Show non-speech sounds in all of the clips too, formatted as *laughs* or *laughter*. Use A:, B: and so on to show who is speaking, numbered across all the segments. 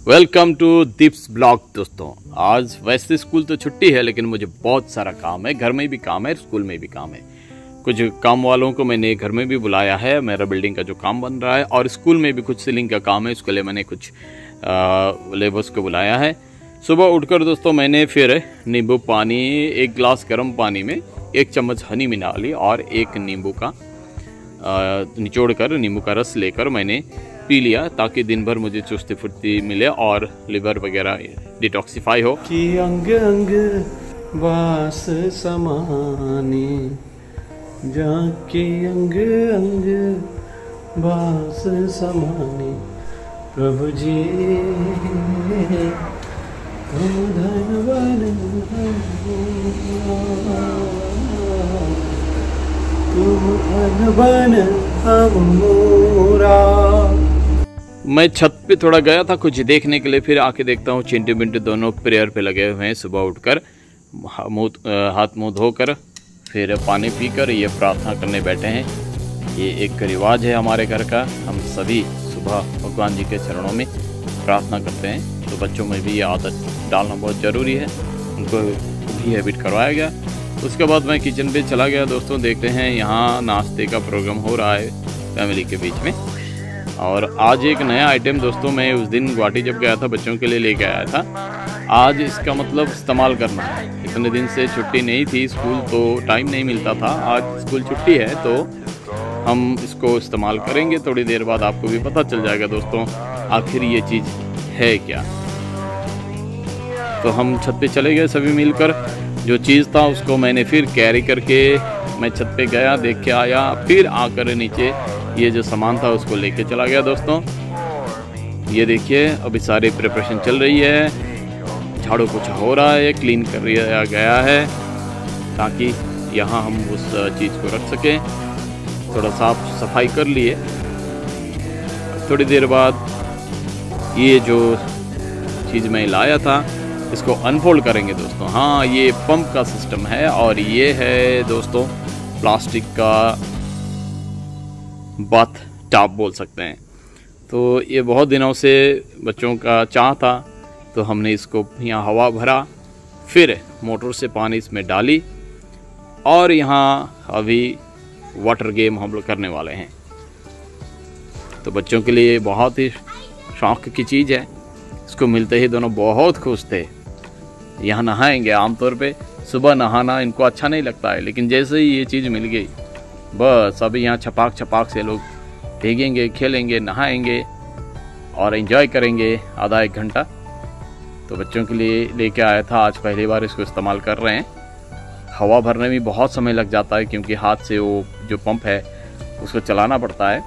A: Welcome to Deep's blog दोस्तों। आज वैसे स्कूल तो छुट्टी है, लेकिन मुझे बहुत सारा काम है। घर में भी काम है, स्कूल में भी काम है। कुछ काम वालों को मैंने घर में भी बुलाया है, मेरा बिल्डिंग का जो काम बन रहा है, और स्कूल में भी कुछ सीलिंग का काम है, उसके लिए मैंने कुछ लेबर्स को बुलाया है। सुबह उठकर दोस्तों मैंने फिर नींबू पानी, एक गिलास गर्म पानी में एक चम्मच हनी मिला ली, और एक नींबू का निचोड़ कर नींबू का रस लेकर मैंने पी लिया ताकि दिन भर मुझे चुस्ती फुर्ती मिले और लिवर वगैरह डिटॉक्सीफाई हो।
B: कि अंग अंग वास समाने, जाके अंग अंग वास समाने। प्रभु जी धनवान तुम धनवान अमोरा
A: मैं छत पे थोड़ा गया था कुछ देखने के लिए, फिर आके देखता हूँ चिंटू बिंटू दोनों प्रेयर पे लगे हुए हैं। सुबह उठकर मुँह हाथ मुँह धोकर, फिर पानी पीकर ये प्रार्थना करने बैठे हैं। ये एक रिवाज है हमारे घर का। हम सभी सुबह भगवान जी के चरणों में प्रार्थना करते हैं। तो बच्चों में भी ये आदत डालना बहुत ज़रूरी है। उनको भी हैबिट करवाया गया। उसके बाद मैं किचन पे चला गया। दोस्तों, देखते हैं, यहाँ नाश्ते का प्रोग्राम हो रहा है फैमिली के बीच में। और आज एक नया आइटम दोस्तों मैं उस दिन गुवाहाटी जब गया था, बच्चों के लिए लेके आया था। आज इसका मतलब इस्तेमाल करना है। इतने दिन से छुट्टी नहीं थी स्कूल तो टाइम नहीं मिलता था। आज स्कूल छुट्टी है तो हम इसको इस्तेमाल करेंगे। थोड़ी देर बाद आपको भी पता चल जाएगा दोस्तों, आखिर ये चीज़ है क्या? तो हम छत पे चले गए सभी मिलकर। जो चीज़ था उसको मैंने फिर कैरी करके मैं छत पे गया, देख के आया। फिर आकर नीचे ये जो सामान था उसको लेके चला गया दोस्तों। ये देखिए, अभी सारी प्रिपरेशन चल रही है। झाड़ू पोछा हो रहा है क्लीन कर दिया गया है, ताकि यहाँ हम उस चीज़ को रख सकें। थोड़ा साफ़ सफ़ाई कर लिए। थोड़ी देर बाद ये जो चीज़ मैं लाया था, इसको अनफोल्ड करेंगे दोस्तों। हाँ ये पंप का सिस्टम है और ये है दोस्तों प्लास्टिक का बाथ टाप बोल सकते हैं। तो ये बहुत दिनों से बच्चों का चाह था तो हमने इसको यहाँ हवा भरा, फिर मोटर से पानी इसमें डाली, और यहाँ अभी वाटर गेम हम लोग करने वाले हैं। तो बच्चों के लिए बहुत ही शौक की चीज़ है। इसको मिलते ही दोनों बहुत खुश थे। यहाँ नहाएँगे आमतौर पे। सुबह नहाना इनको अच्छा नहीं लगता है, लेकिन जैसे ही ये चीज़ मिल गई बस अभी यहाँ छपाक छपाक से लोग भीगेंगे, खेलेंगे, नहाएँगे और इन्जॉय करेंगे आधा एक घंटा। तो बच्चों के लिए लेके आया था, आज पहली बार इसको इस्तेमाल कर रहे हैं। हवा भरने में बहुत समय लग जाता है क्योंकि हाथ से वो जो पंप है, उसको चलाना पड़ता है।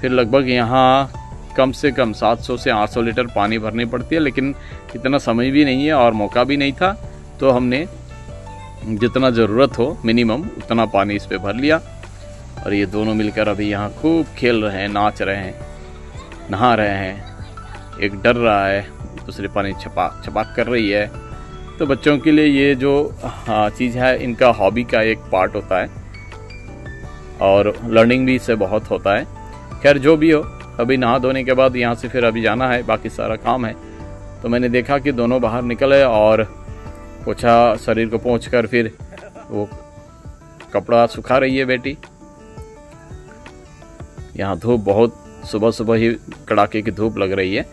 A: फिर लगभग यहाँ कम से कम 700 से 800 लीटर पानी भरनी पड़ती है, लेकिन इतना समय भी नहीं है और मौका भी नहीं था। तो हमने जितना ज़रूरत हो, मिनिमम उतना पानी इस पर भर लिया। और ये दोनों मिलकर अभी यहाँ खूब खेल रहे हैं, नाच रहे हैं, नहा रहे हैं। एक डर रहा है, दूसरे पानी छपाक छपाक कर रही है। तो बच्चों के लिए ये जो चीज़ है, इनका हॉबी का एक पार्ट होता है। और लर्निंग भी इससे बहुत होता है। खैर, जो भी हो, अभी नहा धोने के बाद यहाँ से फिर अभी जाना है, बाकी सारा काम है। तो मैंने देखा कि दोनों बाहर निकले और पोछा, शरीर को पहुँच फिर वो कपड़ा सुखा रही है बेटी। यहाँ धूप बहुत सुबह सुबह ही कड़ाके की धूप लग रही है।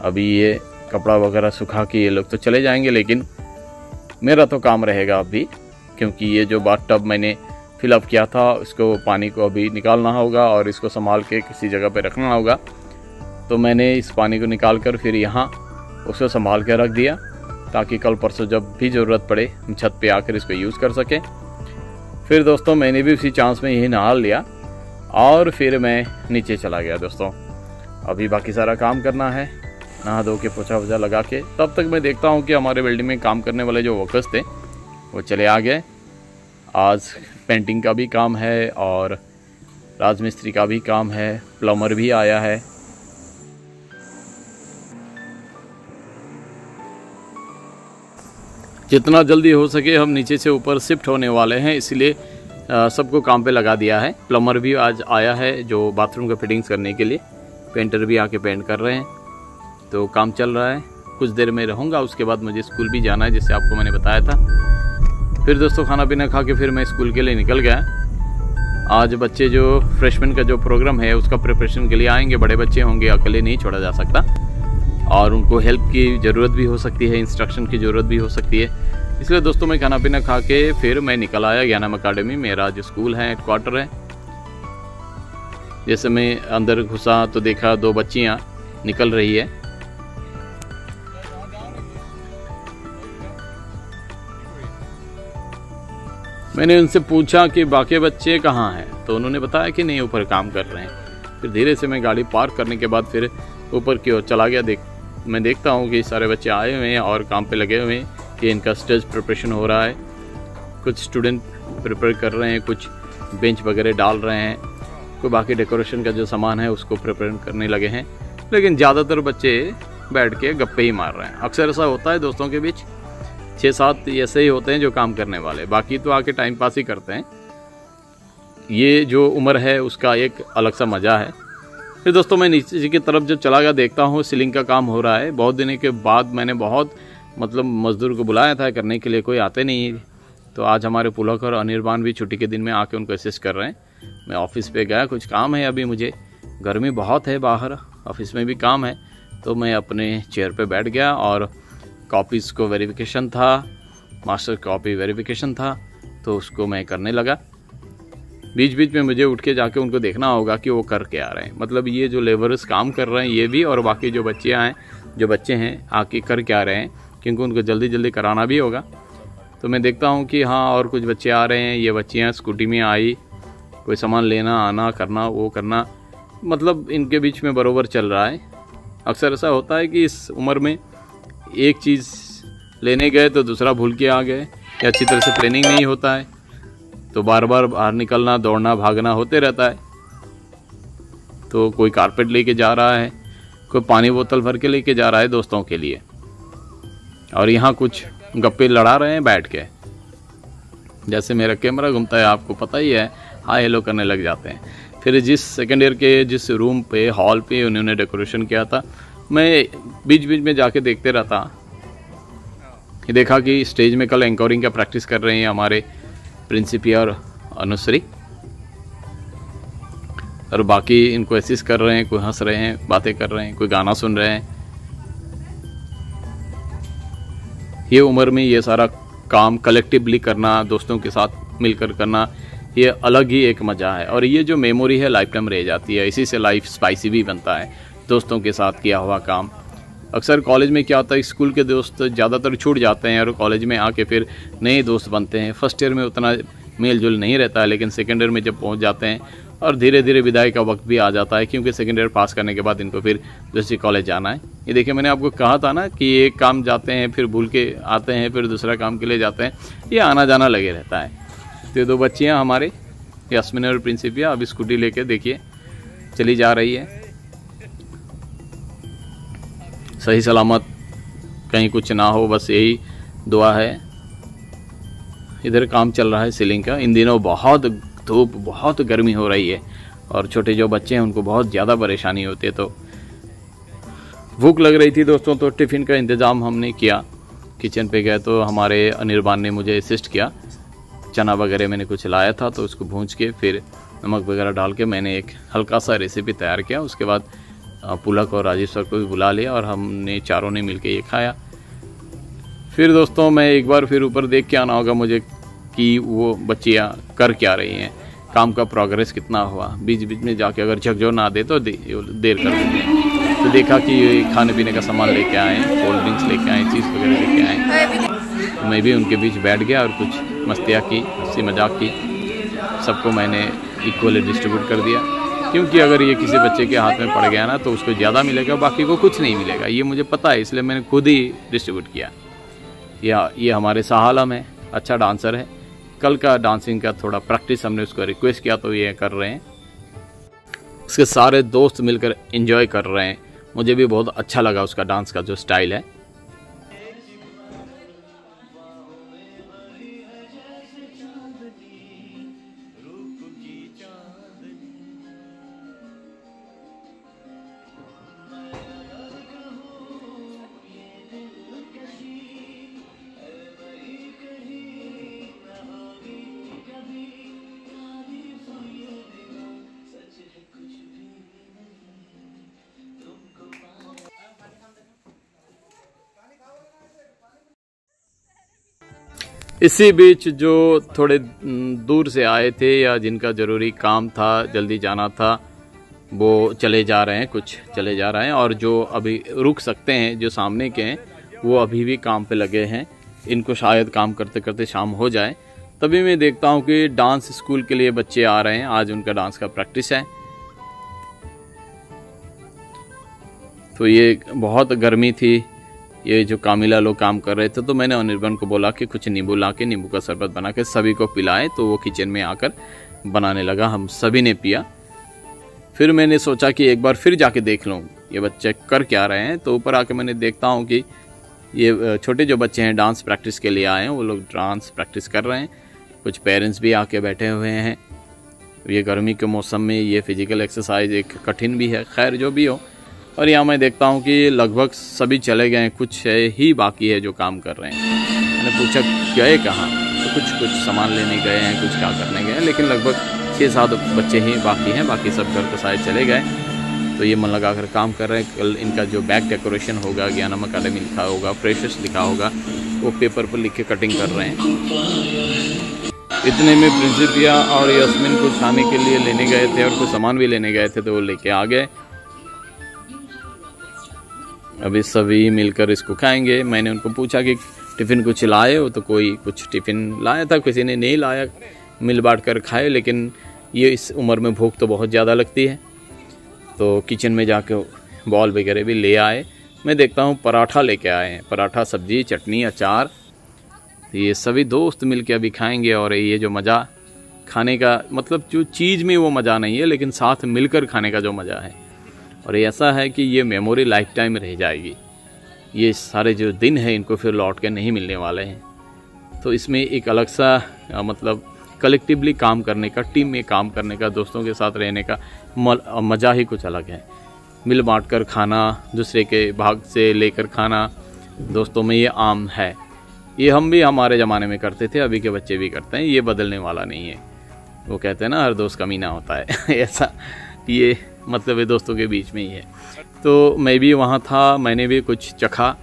A: अभी ये कपड़ा वगैरह सुखा के ये लोग तो चले जाएँगे, लेकिन मेरा तो काम रहेगा अभी, क्योंकि ये जो बाथ टब मैंने फिलअप किया था उसको पानी को अभी निकालना होगा और इसको संभाल के किसी जगह पे रखना होगा। तो मैंने इस पानी को निकाल कर फिर यहाँ उसको संभाल के रख दिया, ताकि कल परसों जब भी ज़रूरत पड़े, हम छत पे आकर इसको यूज़ कर सकें। फिर दोस्तों, मैंने भी उसी चांस में यही नहा लिया। और फिर मैं नीचे चला गया दोस्तों। अभी बाकी सारा काम करना है। नहा धो के, पोछा वोछा लगा के। तब तक मैं देखता हूँ कि हमारे बिल्डिंग में काम करने वाले जो वर्कर्स थे, वो चले आ गए। आज पेंटिंग का भी काम है और राजमिस्त्री का भी काम है। प्लम्बर भी आया है। जितना जल्दी हो सके हम नीचे से ऊपर शिफ्ट होने वाले हैं, इसलिए सबको काम पे लगा दिया है। प्लम्बर भी आज आया है जो बाथरूम का फिटिंग्स करने के लिए। पेंटर भी आके पेंट कर रहे हैं। तो काम चल रहा है। कुछ देर में रहूँगा, उसके बाद मुझे स्कूल भी जाना है, जैसे आपको मैंने बताया था। फिर दोस्तों, खाना पीना खा के फिर मैं स्कूल के लिए निकल गया। आज बच्चे जो फ्रेशमैन का जो प्रोग्राम है, उसका प्रिपरेशन के लिए आएँगे। बड़े बच्चे होंगे, अकेले नहीं छोड़ा जा सकता। और उनको हेल्प की ज़रूरत भी हो सकती है इंस्ट्रक्शन की ज़रूरत भी हो सकती है। इसलिए दोस्तों मैं खाना पीना खा के फिर मैं निकल आया ज्ञानम अकाडमी मेरा जो स्कूल है हेडक्वार्टर है। जैसे मैं अंदर घुसा तो देखा दो बच्चियाँ निकल रही है। मैंने उनसे पूछा कि बाकी बच्चे कहाँ हैं? तो उन्होंने बताया कि नहीं, ऊपर काम कर रहे हैं। फिर धीरे से मैं गाड़ी पार्क करने के बाद फिर ऊपर की ओर चला गया। देख, मैं देखता हूँ कि सारे बच्चे आए हुए हैं और काम पे लगे हुए हैं। कि इनका स्टेज प्रिपरेशन हो रहा है। कुछ स्टूडेंट प्रिपेयर कर रहे हैं, कुछ बेंच वगैरह डाल रहे हैं। कोई बाकी डेकोरेशन का जो सामान है, उसको प्रिपेयर करने लगे हैं। लेकिन ज़्यादातर बच्चे बैठ के गप्पे ही मार रहे हैं। अक्सर ऐसा होता है दोस्तों के बीच। छः सात ऐसे ही होते हैं जो काम करने वाले। बाकी तो आके टाइम पास ही करते हैं। ये जो उम्र है, उसका एक अलग सा मज़ा है। फिर दोस्तों मैं नीचे की तरफ़ जब चला गया, देखता हूँ सीलिंग का काम हो रहा है। बहुत दिनों के बाद मैंने बहुत मतलब मज़दूर को बुलाया था करने के लिए, कोई आते नहीं। तो आज हमारे पुलक और अनिर्बान भी छुट्टी के दिन में आके उनको असिस्ट कर रहे हैं। मैं ऑफ़िस पे गया, कुछ काम है अभी मुझे। गर्मी बहुत है बाहर ऑफ़िस में भी काम है। तो मैं अपने चेयर पे बैठ गया और कॉपीज़ को वेरिफिकेशन था मास्टर कॉपी वेरिफिकेशन था तो उसको मैं करने लगा। बीच बीच में मुझे उठ के जाके उनको देखना होगा कि वो कर के आ रहे हैं। मतलब ये जो लेबरर्स काम कर रहे हैं, ये भी और बाकी जो बच्चे हैं, जो बच्चे हैं, आके कर के आ रहे हैं। क्योंकि उनको जल्दी जल्दी कराना भी होगा। तो मैं देखता हूँ कि हाँ और कुछ बच्चे आ रहे हैं, ये बच्चियाँ स्कूटी में आई, कोई सामान लेना, आना, करना, वो करना। मतलब इनके बीच में बरोबर चल रहा है। अक्सर ऐसा होता है कि इस उम्र में एक चीज़ लेने गए तो दूसरा भूल के आ गए, या अच्छी तरह से ट्रेनिंग नहीं होता है। तो बार बार बाहर निकलना, दौड़ना, भागना होते रहता है। तो कोई कारपेट लेके जा रहा है, कोई पानी बोतल भर के लेके जा रहा है दोस्तों के लिए। और यहाँ कुछ गप्पे लड़ा रहे हैं बैठ के। जैसे मेरा कैमरा घूमता है, आपको पता ही है हाई हेलो करने लग जाते हैं। फिर जिस सेकेंड ईयर के जिस रूम पे हॉल पे उन्होंने डेकोरेशन किया था, मैं बीच बीच में जाके देखते रहता। देखा कि स्टेज में कल एंकोरिंग का प्रैक्टिस कर रहे हैं हमारे प्रिंसिपी और अनुश्री। और बाकी इनको एसिस कर रहे हैं, कोई हंस रहे हैं, बातें कर रहे हैं, कोई गाना सुन रहे हैं। ये उम्र में ये सारा काम कलेक्टिवली करना, दोस्तों के साथ मिलकर करना, ये अलग ही एक मज़ा है। और ये जो मेमोरी है लाइफ टाइम रह जाती है। इसी से लाइफ स्पाइसी भी बनता है, दोस्तों के साथ किया हुआ काम। अक्सर कॉलेज में क्या होता है स्कूल के दोस्त ज़्यादातर छूट जाते हैं और कॉलेज में आके फिर नए दोस्त बनते हैं। फ़र्स्ट ईयर में उतना मेल जोल नहीं रहता है, लेकिन सेकेंड ईयर में जब पहुँच जाते हैं और धीरे धीरे विदाई का वक्त भी आ जाता है, क्योंकि सेकेंड ईयर पास करने के बाद इनको फिर दूसरी कॉलेज जाना है। ये देखिए, मैंने आपको कहा था ना कि एक काम जाते हैं, फिर भूल के आते हैं, फिर दूसरा काम के लिए जाते हैं, ये आना जाना लगे रहता है। तो दो बच्चियाँ हमारे, यासमिन और प्रिंसिपिया, अब स्कूटी लेके देखिए, चली जा रही है। सही सलामत, कहीं कुछ ना हो, बस यही दुआ है। इधर काम चल रहा है सीलिंग का। इन दिनों बहुत धूप, बहुत गर्मी हो रही है, और छोटे जो बच्चे हैं, उनको बहुत ज़्यादा परेशानी होती है तो भूख लग रही थी दोस्तों तो टिफ़िन का इंतज़ाम हमने किया। किचन पे गए तो हमारे अनिर्बान ने मुझे असिस्ट किया। चना वगैरह मैंने कुछ लाया था तो उसको भूंज के फिर नमक वगैरह डाल के मैंने एक हल्का सा रेसिपी तैयार किया। उसके बाद पुलक और राजेश सर को भी बुला लिया और हमने चारों ने मिल ये खाया। फिर दोस्तों मैं एक बार फिर ऊपर देख के आना होगा मुझे कि वो बच्चियाँ कर क्या रही हैं। काम का प्रोग्रेस कितना हुआ। बीच बीच में जाके अगर झकझो ना दे तो दे, देर कर देंगे। देखा कि ये खाने पीने का सामान लेके आए कोल्ड ड्रिंक्स लेके आए चीज़ वगैरह लेके आए। तो मैं भी उनके बीच बैठ गया और कुछ मस्तियाँ की, हँसी मज़ाक की, सबको मैंने इक्वली डिस्ट्रीब्यूट कर दिया। क्योंकि अगर ये किसी बच्चे के हाथ में पड़ गया ना तो उसको ज़्यादा मिलेगा, बाकी को कुछ नहीं मिलेगा। ये मुझे पता है, इसलिए मैंने खुद ही डिस्ट्रीब्यूट किया। या, ये हमारे साहलम है अच्छा डांसर है। कल का डांसिंग का थोड़ा प्रैक्टिस हमने उसको रिक्वेस्ट किया तो ये कर रहे हैं। उसके सारे दोस्त मिलकर इन्जॉय कर रहे हैं। मुझे भी बहुत अच्छा लगा उसका डांस का जो स्टाइल है। इसी बीच जो थोड़े दूर से आए थे या जिनका ज़रूरी काम था, जल्दी जाना था, वो चले जा रहे हैं, कुछ चले जा रहे हैं और जो अभी रुक सकते हैं, जो सामने के हैं, वो अभी भी काम पे लगे हैं। इनको शायद काम करते करते शाम हो जाए। तभी मैं देखता हूँ कि डांस स्कूल के लिए बच्चे आ रहे हैं। आज उनका डांस का प्रैक्टिस है। तो ये बहुत गर्मी थी। ये जो कामिला लोग काम कर रहे थे तो मैंने अनिर्बन को बोला कि कुछ नींबू ला के, नींबू का शरबत बना के सभी को पिलाए तो वो किचन में आकर बनाने लगा। हम सभी ने पिया। फिर मैंने सोचा कि एक बार फिर जाके देख लूँ। ये बच्चे कर क्या रहे हैं? तो ऊपर आके मैंने देखता हूँ कि ये छोटे जो बच्चे हैं, डांस प्रैक्टिस के लिए आए हैं, वो लोग डांस प्रैक्टिस कर रहे हैं। कुछ पेरेंट्स भी आके बैठे हुए हैं। ये गर्मी के मौसम में ये फ़िज़िकल एक्सरसाइज एक कठिन भी है। खैर, जो भी हो और यहाँ मैं देखता हूँ कि लगभग सभी चले गए हैं। कुछ ही बाकी है जो काम कर रहे हैं। मैंने पूछा गए कहाँ? तो कुछ कुछ सामान लेने गए हैं, कुछ क्या करने गए हैं। लेकिन लगभग छः सात बच्चे ही बाकी हैं, बाकी सब घर को शायद चले गए। तो ये मन लगा कर काम कर रहे हैं, कल इनका जो बैक डेकोरेशन होगा, ज्ञानम अकाडमी लिखा होगा, फ्रेशर्स लिखा होगा, वो पेपर पर लिख के कटिंग कर रहे हैं। इतने में प्रिंसिपिया और यस्मिन कुछ खाने के लिए लेने गए थे और कुछ सामान भी लेने गए थे तो वो लेके आ गए। अभी सभी मिलकर इसको खाएँगे। मैंने उनको पूछा कि, टिफ़िन कुछ लाए हो? तो कोई कुछ टिफ़िन लाया था, किसी ने नहीं लाया। मिल बांट कर खाए, लेकिन ये इस उम्र में भूख तो बहुत ज़्यादा लगती है। तो किचन में जाके बॉल वगैरह भी ले आए। मैं देखता हूँ, पराठा लेके आए हैं। पराठा, सब्ज़ी, चटनी, अचार। ये सभी दोस्त मिल के अभी खाएँगे और ये जो मज़ा खाने का मतलब जो चीज़ में वो मज़ा नहीं है, लेकिन साथ मिलकर खाने का जो मज़ा है। और ऐसा है कि ये मेमोरी लाइफ टाइम रह जाएगी। ये सारे जो दिन हैं, इनको फिर लौट के नहीं मिलने वाले हैं। तो इसमें एक अलग सा मतलब कलेक्टिवली काम करने का टीम में काम करने का, दोस्तों के साथ रहने का मज़ा ही कुछ अलग है। मिल बांट कर खाना, दूसरे के भाग से लेकर खाना, दोस्तों में ये आम है। ये हम भी हमारे ज़माने में करते थे, अभी के बच्चे भी करते हैं, ये बदलने वाला नहीं है। वो कहते हैं ना, हर दोस्त कमीना होता है। *laughs* ऐसा, ये मतलब ये दोस्तों के बीच में ही है। तो मैं भी वहाँ था, मैंने भी कुछ चखा,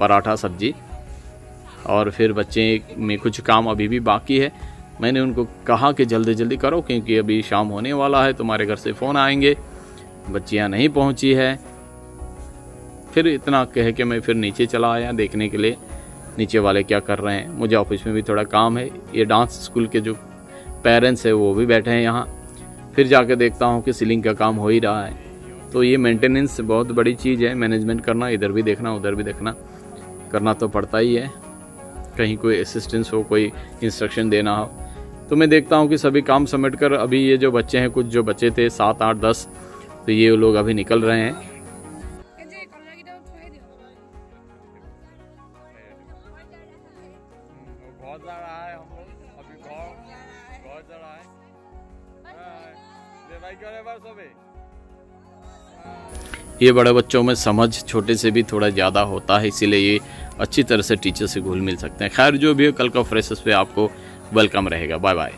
A: पराठा, सब्ज़ी, और फिर बच्चे में कुछ काम अभी भी बाकी है। मैंने उनको कहा कि जल्दी जल्दी करो, क्योंकि अभी शाम होने वाला है, तुम्हारे घर से फ़ोन आएँगे। बच्चियाँ नहीं पहुँची है। फिर इतना कह के मैं फिर नीचे चला आया देखने के लिए, नीचे वाले क्या कर रहे हैं। मुझे ऑफ़िस में भी थोड़ा काम है। ये डांस स्कूल के जो पेरेंट्स है, वो भी बैठे हैं यहाँ। फिर जाके देखता हूँ कि सीलिंग का काम हो ही रहा है। तो ये मेंटेनेंस बहुत बड़ी चीज़ है मैनेजमेंट करना, इधर भी देखना, उधर भी देखना। करना तो पड़ता ही है। कहीं कोई असिस्टेंस हो, कोई इंस्ट्रक्शन देना हो। तो मैं देखता हूँ कि सभी काम समेट कर अभी ये जो बच्चे हैं, कुछ जो बच्चे थे, सात, आठ, दस तो ये लोग अभी निकल रहे हैं। ये बड़े बच्चों में समझ छोटे से भी थोड़ा ज़्यादा होता है, इसीलिए ये अच्छी तरह से टीचर से घुल मिल सकते हैं। खैर, जो भी हो, कल का फ्रेशर्स पे आपको वेलकम रहेगा। Bye bye